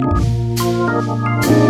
Música